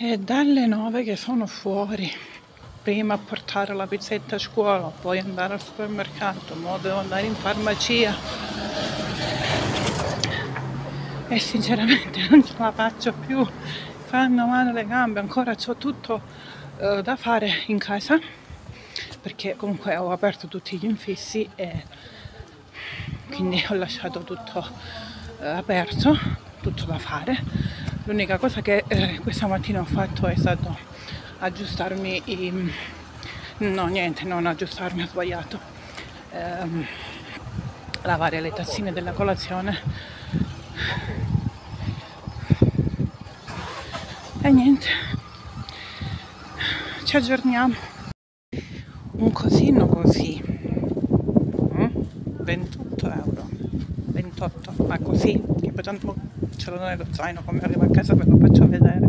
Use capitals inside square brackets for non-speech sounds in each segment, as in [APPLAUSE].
È dalle 9 che sono fuori. Prima a portare la pizzetta a scuola, poi andare al supermercato, poi devo andare in farmacia. E sinceramente [LAUGHS] non ce la faccio più. Fanno male le gambe, ancora ho tutto uh, da fare in casa perché comunque ho aperto tutti gli infissi e quindi ho lasciato tutto uh, aperto, tutto da fare l'unica cosa che eh, questa mattina ho fatto è stato aggiustarmi i... no niente non aggiustarmi ho sbagliato. Ehm, lavare le tazzine della colazione. E niente. Ci aggiorniamo. Un cosino così. 28 mm? euro. 28 ma così che poi tanto ce l'ho nello zaino come arrivo a casa ve lo faccio vedere.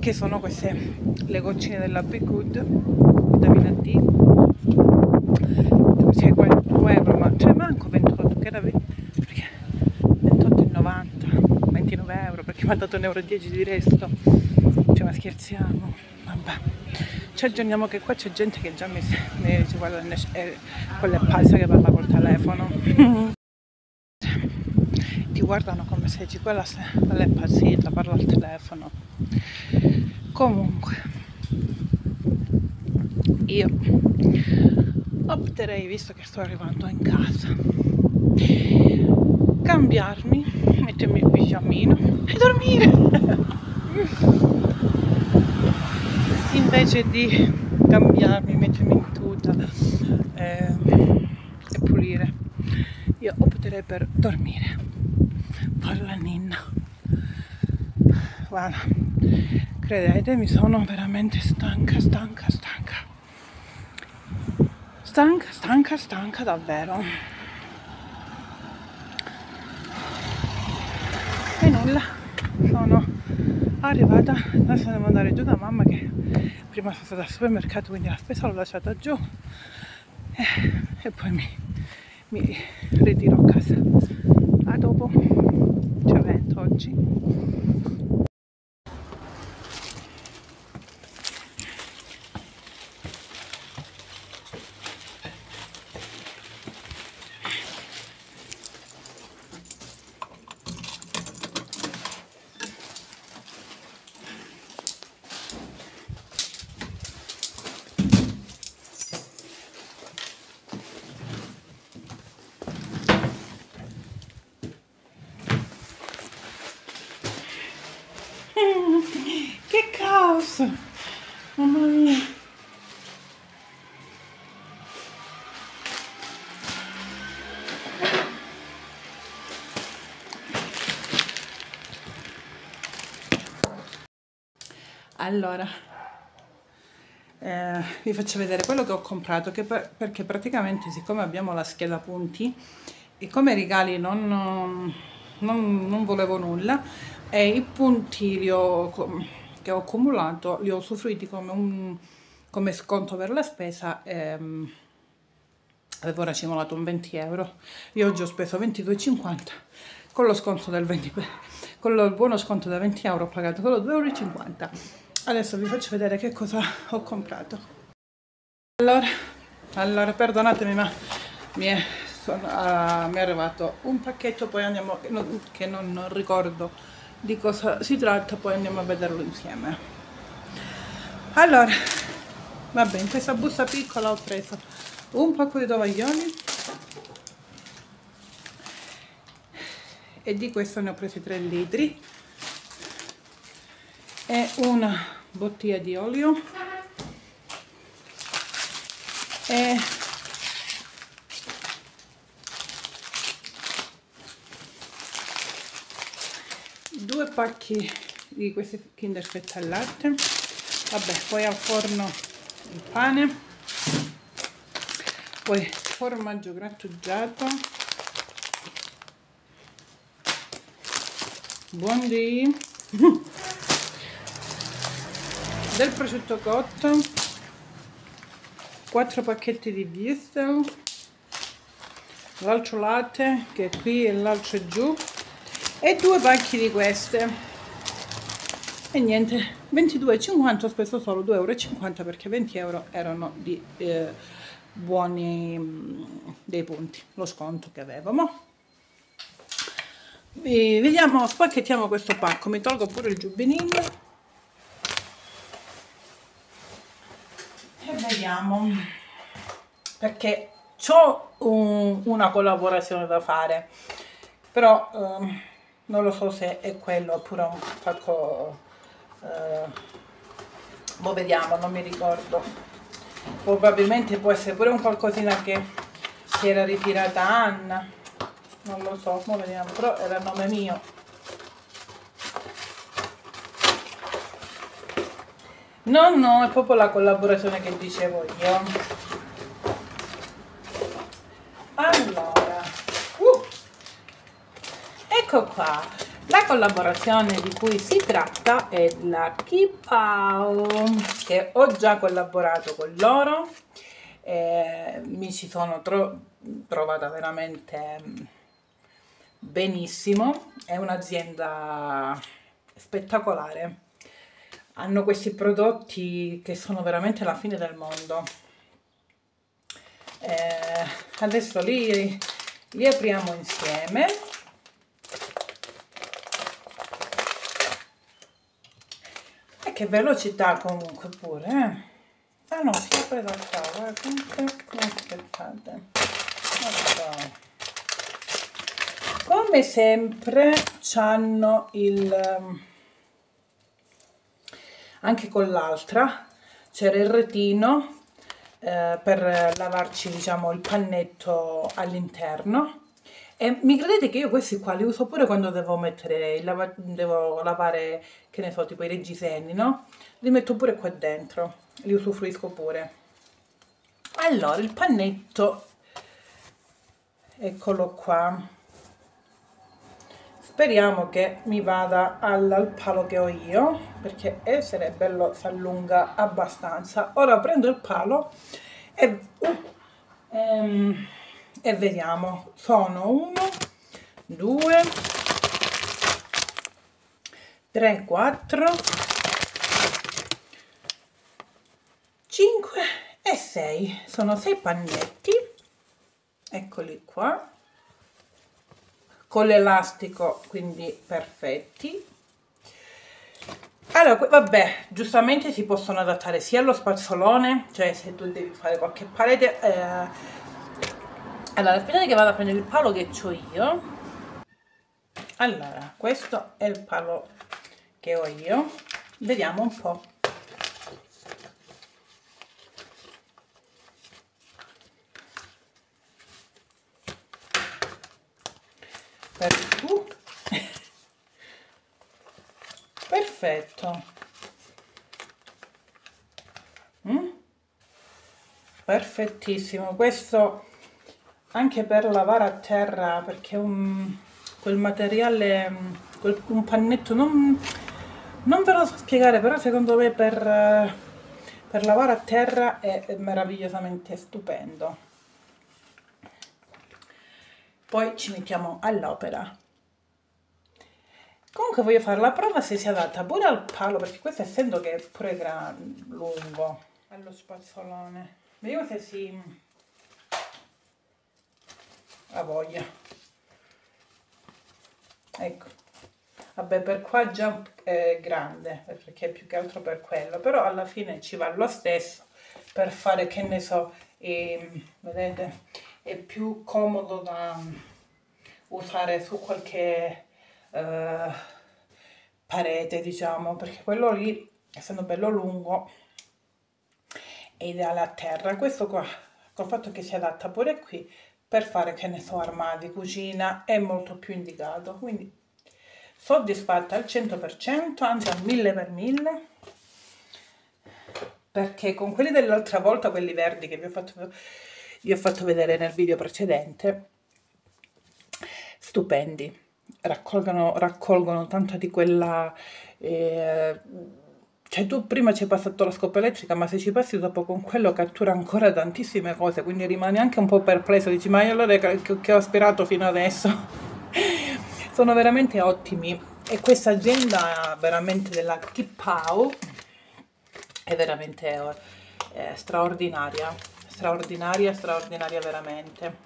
Che sono queste le goccine della Be Good vitamina D. Cioè 2 euro ma cioè manco 28 che era 20 perché 28,90 29 euro perché mi ha dato 1,10 euro di resto. Cioè ma scherziamo vabbè. Ci aggiorniamo che qua c'è gente che già mi, mi dice guarda quella è pazza che parla col telefono [LAUGHS] guardano come se dici quella, quella è impazzita, parla al telefono. Comunque, io opterei, visto che sto arrivando in casa, cambiarmi, mettermi il pigiamino e dormire. [LAUGHS] Invece di cambiarmi, mettermi in tuta eh, e pulire, io opterei per dormire fare la ninna. Guarda credetemi sono veramente stanca stanca stanca. Stanca stanca stanca davvero. E nulla sono arrivata. Adesso devo andare giù da mamma che prima sono stata al supermercato quindi la spesa l'ho lasciata giù. E, e poi mi, mi ritiro a casa. A dopo c'è vento oggi che caos! Mamma mia! Allora, eh, vi faccio vedere quello che ho comprato che per, perché praticamente siccome abbiamo la scheda punti e come regali non, non, non volevo nulla e i punti ho, che ho accumulato li ho usufruiti come, un, come sconto per la spesa ehm, avevo racimolato un 20 euro. Io oggi ho speso 22,50 con lo sconto del 20 con il buono sconto da 20 euro ho pagato solo 2,50 euro adesso vi faccio vedere che cosa ho comprato. Allora, allora perdonatemi ma mi è, sono, uh, mi è arrivato un pacchetto poi andiamo che non, che non ricordo di cosa si tratta poi andiamo a vederlo insieme. Allora vabbè in questa busta piccola ho preso un pacco di tovaglioli e di questo ne ho presi 3 litri e una bottiglia di olio e due pacchi di questi kinder fette al latte. Vabbè poi al forno il pane. Poi formaggio grattugiato. Buondì [LAUGHS] del prosciutto cotto. 4 pacchetti di diesel. L'altro latte che è qui e l'altro è giù e due pacchi di queste. E niente 22,50 ho speso solo 2,50 euro perché 20 euro erano di eh, buoni mm, dei punti lo sconto che avevamo e vediamo spacchettiamo questo pacco mi tolgo pure il giubbinino e vediamo perché ho un, una collaborazione da fare però um, non lo so se è quello oppure un pacco eh, boh vediamo non mi ricordo. Probabilmente può essere pure un qualcosina che si era ritirata Anna. Non lo so mo vediamo però era il nome mio. No no è proprio la collaborazione che dicevo io allora ecco qua la collaborazione di cui si tratta è la Kipao che ho già collaborato con loro. Eh, mi ci sono tro trovata veramente mm, benissimo. È un'azienda spettacolare. Hanno questi prodotti che sono veramente la fine del mondo. Eh, adesso li, li apriamo insieme che velocità comunque pure eh? ah no si apre da qua guarda comunque aspettate. Come sempre hanno il ehm, anche con l'altra c'era il retino eh, per lavarci diciamo il pannetto all'interno e mi credete che io questi qua li uso pure quando devo mettere il lava devo lavare, che ne so, tipo i reggiseni, no? Li metto pure qua dentro, li usufruisco pure. Allora, il pannetto, eccolo qua. Speriamo che mi vada al, al palo che ho io, perché essere bello si allunga abbastanza. Ora prendo il palo e... Uh, ehm, e vediamo. Sono 1 2 3 4 5 e 6 sono 6 pannetti eccoli qua. Con l'elastico quindi perfetti. Allora, vabbè, giustamente si possono adattare sia allo spazzolone, cioè se tu devi fare qualche parete, eh, allora aspettate che vado a prendere il palo che ho io. Allora questo è il palo che ho io. Vediamo un po' [LAUGHS] perfetto. Mm? perfettissimo. Questo anche per lavare a terra perché un, quel materiale quel, un pannetto non, non ve lo so spiegare però secondo me per, per lavare a terra è, è meravigliosamente stupendo. Poi ci mettiamo all'opera. Comunque voglio fare la prova se si adatta pure al palo perché questo essendo che è pure gran, lungo. Allo spazzolone. Vediamo se si a voglia. Ecco. Vabbè per qua già è grande perché è più che altro per quello però alla fine ci va lo stesso per fare che ne so e, vedete è più comodo da usare su qualche uh, parete diciamo perché quello lì essendo bello lungo è ideale a terra. Questo qua col fatto che si adatta pure qui per fare che ne so armadi cucina è molto più indicato. Quindi soddisfatta al 100% anzi al 1000 per 1000 perché con quelli dell'altra volta quelli verdi che vi ho fatto vi ho fatto vedere nel video precedente stupendi. Raccolgono, raccolgono tanto di quella eh, cioè tu prima ci hai passato la scopa elettrica, ma se ci passi dopo con quello cattura ancora tantissime cose, quindi rimani anche un po' perplesso, dici ma io allora che, che ho aspirato fino adesso? [LAUGHS] sono veramente ottimi. E questa azienda veramente della Kipau è veramente eh, straordinaria. Straordinaria straordinaria veramente.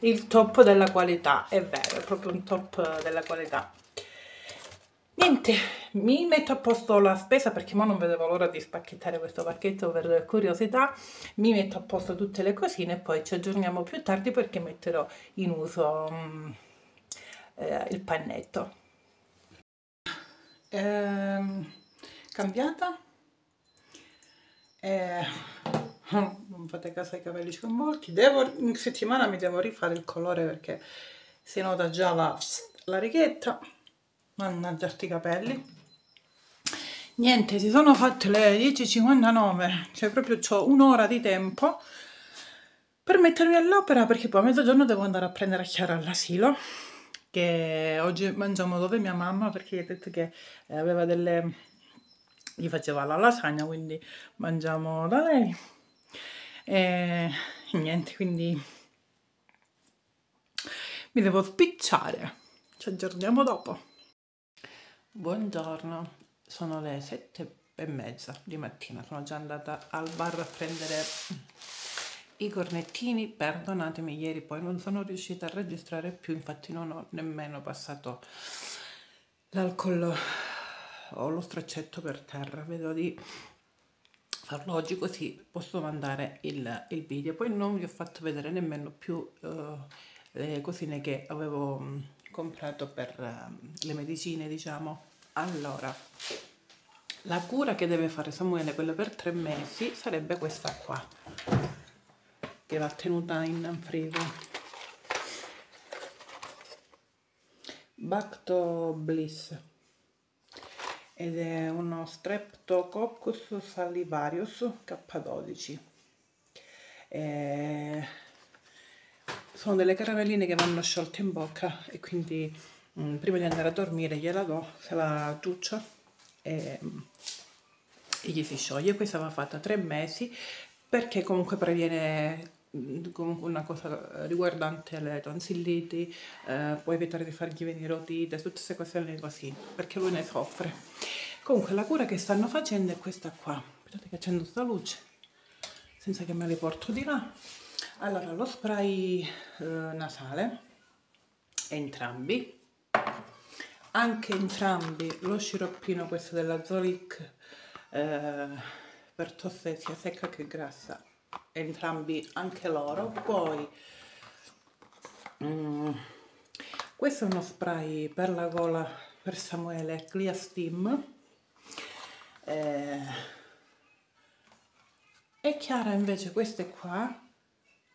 Il top della qualità è vero è proprio un top della qualità niente mi metto a posto la spesa perché ora non vedevo l'ora di spacchettare questo pacchetto per curiosità. Mi metto a posto tutte le cosine e poi ci aggiorniamo più tardi perché metterò in uso um, eh, il pannetto. Ehm, cambiata? Eh, [LAUGHS] non fate caso ai capelli sconvolti. Devo, in settimana mi devo rifare il colore perché si nota già la, la righetta mannaggia sti capelli. Niente si sono fatte le 10.59 cioè proprio ho un'ora di tempo per mettermi all'opera perché poi a mezzogiorno devo andare a prendere a Chiara all'asilo che oggi mangiamo dove mia mamma perché gli ha detto che aveva delle gli faceva la lasagna quindi mangiamo da lei. E niente quindi mi devo spicciare. Ci aggiorniamo dopo buongiorno sono le sette e mezza di mattina sono già andata al bar a prendere i cornettini. Perdonatemi ieri poi non sono riuscita a registrare più infatti non ho nemmeno passato l'alcol ho lo straccetto per terra. Vedo di farlo oggi così posso mandare il, il video. Poi non vi ho fatto vedere nemmeno più uh, le cosine che avevo um, comprato per uh, le medicine diciamo. Allora la cura che deve fare Samuele quella per tre mesi sarebbe questa qua che va tenuta in frigo. Bacto Bliss ed è uno Streptococcus salivarius K12 e sono delle caramelline che vanno sciolte in bocca e quindi mh, mm, prima di andare a dormire gliela do, se la ciuccia e, e gli si scioglie questa va fatta tre mesi perché comunque previene mm, comunque una cosa riguardante le tonsilliti, eh, può evitare di fargli venire otite, tutte queste cose così, perché lui ne soffre. Comunque la cura che stanno facendo è questa qua. Aspettate che accendo sta luce, senza che me li porto di là. Allora, lo spray eh, nasale, entrambi, anche entrambi lo sciroppino questo della Zolic eh, per tosse sia secca che grassa, entrambi anche loro. Poi mm, questo è uno spray per la gola per Samuele Clia Steam eh, e Chiara invece queste qua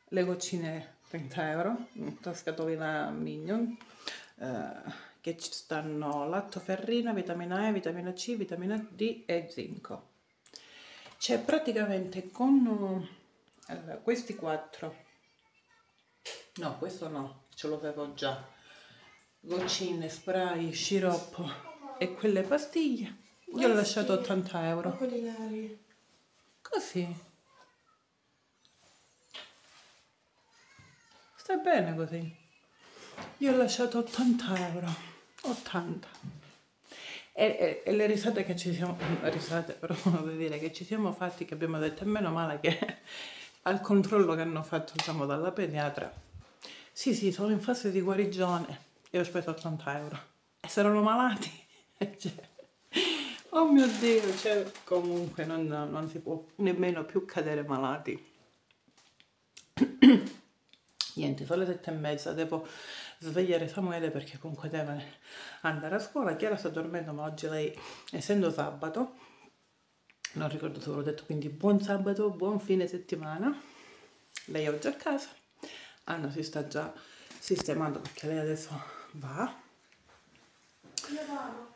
le goccine 30 euro questa scatolina minion eh, che ci stanno lattoferrina, vitamina E, vitamina C, vitamina D e zinco. C'è praticamente con allora, questi quattro. No questo no ce l'avevo già. Goccine, spray, sciroppo e quelle pastiglie. Io ho lasciato 80 euro. Così. Sta bene così. Io ho lasciato 80 euro. 80. E, e, e, le risate che ci siamo risate [LAUGHS] però devo dire che ci siamo fatti che abbiamo detto meno male che [LAUGHS] al controllo che hanno fatto diciamo dalla pediatra sì sì sono in fase di guarigione e ho speso 80 euro e se erano malati [LAUGHS] cioè, Oh mio Dio, cioè, comunque non, non si può nemmeno più cadere malati. [CLEARS THROAT] Niente, sono le sette e mezza, devo svegliare Samuele perché comunque deve andare a scuola. Chiara sta dormendo, ma oggi lei, essendo sabato, non ricordo se ve l'ho detto, quindi buon sabato, buon fine settimana. Lei è oggi a casa, Anna si sta già sistemando perché lei adesso va. Io vado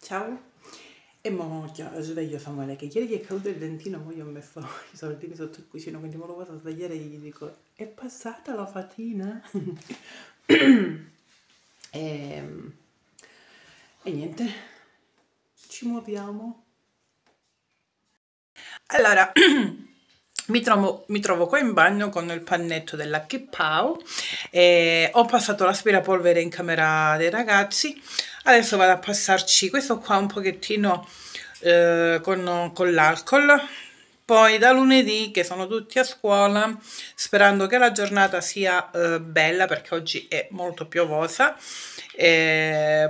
ciao e mo sveglio Samuele che ieri gli è caduto il dentino mo io ho messo i soldini sotto il cuscino quindi me lo vado a svegliare e gli dico è passata la fatina? E, [COUGHS] ehm, e niente ci muoviamo. Allora [CLEARS THROAT] mi trovo, mi trovo qua in bagno con il pannetto della Kippao e ho passato l'aspirapolvere in camera dei ragazzi. Adesso vado a passarci questo qua un pochettino eh, con, con l'alcol. Poi da lunedì che sono tutti a scuola sperando che la giornata sia eh, bella perché oggi è molto piovosa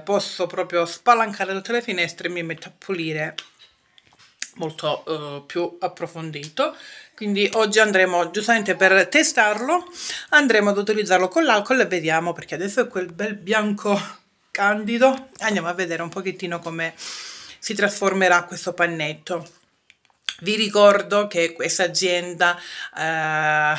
posso proprio spalancare tutte le finestre e mi metto a pulire molto eh, più approfondito quindi oggi andremo giustamente per testarlo andremo ad utilizzarlo con l'alcol e vediamo perché adesso è quel bel bianco candido. Andiamo a vedere un pochettino come si trasformerà questo pannetto. Vi ricordo che questa azienda eh,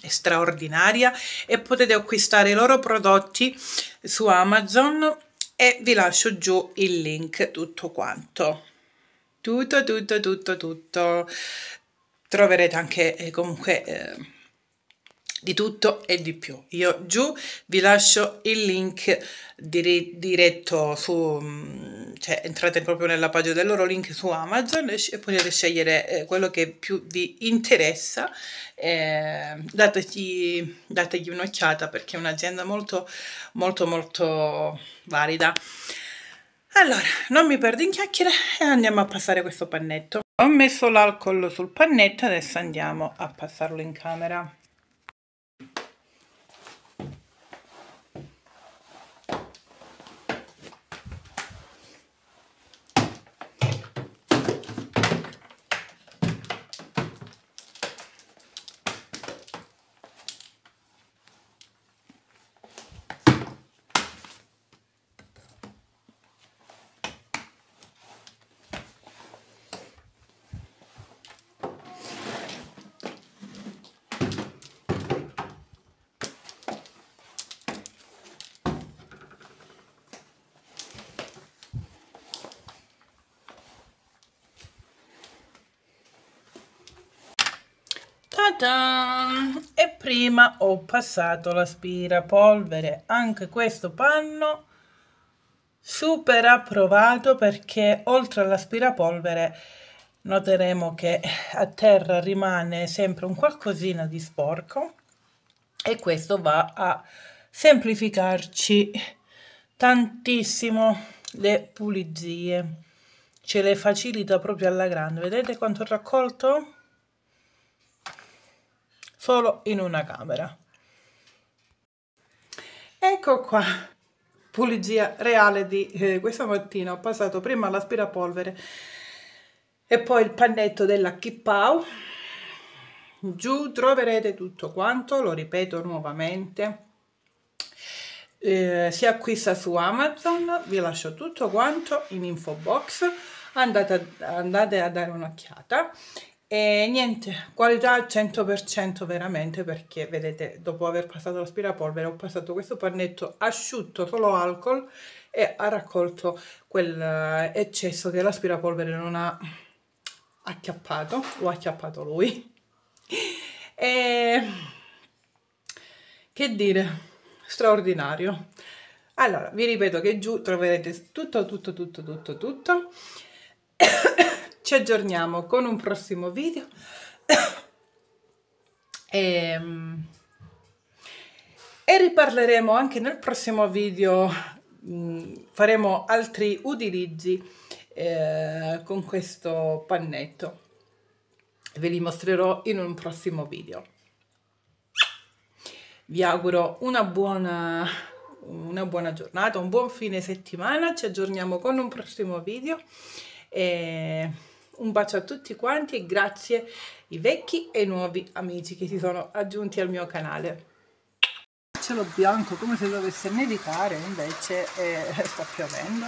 è straordinaria e potete acquistare i loro prodotti su Amazon e vi lascio giù il link tutto quanto. Tutto tutto tutto tutto troverete anche eh, comunque eh, di tutto e di più. Io giù vi lascio il link dire diretto su, mm, cioè entrate proprio nella pagina del loro link su Amazon e potete scegliere eh, quello che più vi interessa. Eh, dategli, dategli un'occhiata perché è un'azienda molto molto molto valida. Allora, non mi perdo in chiacchiere e andiamo a passare questo pannetto. Ho messo l'alcol sul pannetto, adesso andiamo a passarlo in camera. E prima ho passato l'aspirapolvere, anche questo panno super approvato perché oltre all'aspirapolvere noteremo che a terra rimane sempre un qualcosina di sporco e questo va a semplificarci tantissimo le pulizie. Ce le facilita proprio alla grande. Vedete quanto ho raccolto? Solo in una camera. Ecco qua, pulizia reale di eh, questa mattina. Ho passato prima l'aspirapolvere e poi il pannetto della Kippau. Giù troverete tutto quanto, lo ripeto nuovamente. Eh, si acquista su Amazon, vi lascio tutto quanto in info box, andate andate a dare un'occhiata e niente, qualità al 100% veramente perché vedete dopo aver passato l'aspirapolvere ho passato questo pannetto asciutto, solo alcol e ha raccolto quell'eccesso che l'aspirapolvere non ha acchiappato o acchiappato lui. E che dire, straordinario. Allora, vi ripeto che giù troverete tutto, tutto, tutto, tutto, tutto ci aggiorniamo con un prossimo video. E, [COUGHS] ehm, e riparleremo anche nel prossimo video. Mh, faremo altri utilizzi eh, con questo pannetto. Ve li mostrerò in un prossimo video. Vi auguro una buona una buona giornata un buon fine settimana. Ci aggiorniamo con un prossimo video. E un bacio a tutti quanti e grazie ai vecchi e ai nuovi amici che si sono aggiunti al mio canale. Cielo bianco come se dovesse nevicare, invece eh, [LAUGHS] sta piovendo.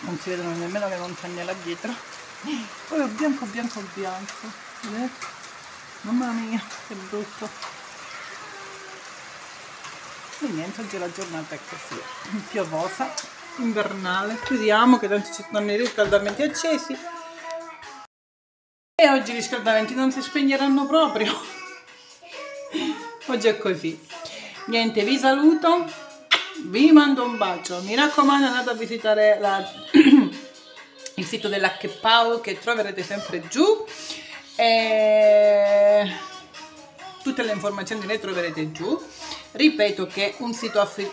Non si vedono nemmeno le montagne là dietro. Poi è bianco, bianco, bianco. Vedete? Mamma mia, che brutto. E niente, oggi la giornata è così, piovosa, invernale. Chiudiamo che tanto ci stanno i riscaldamenti accesi. E oggi i riscaldamenti non si spegneranno proprio. Oggi è così. Niente, vi saluto, vi mando un bacio. Mi raccomando andate a visitare la, [CLEARS THROAT] il sito dell'Hpau che troverete sempre giù. E tutte le informazioni le troverete giù. Ripeto che un sito uh,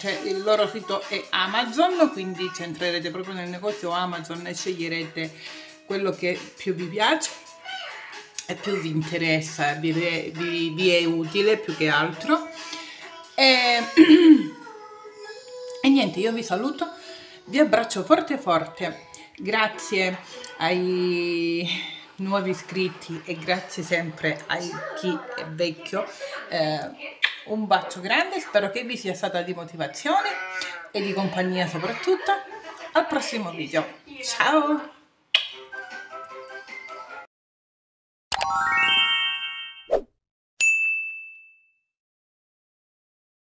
cioè il loro sito è Amazon, quindi ci entrerete proprio nel negozio Amazon e sceglierete quello che più vi piace e più vi interessa, vi, vi, vi è utile più che altro. E, [CLEARS THROAT] e niente, io vi saluto, vi abbraccio forte forte, grazie ai nuovi iscritti e grazie sempre a chi è vecchio. Eh, un bacio grande, spero che vi sia stata di motivazione e di compagnia soprattutto. Al prossimo video. Ciao!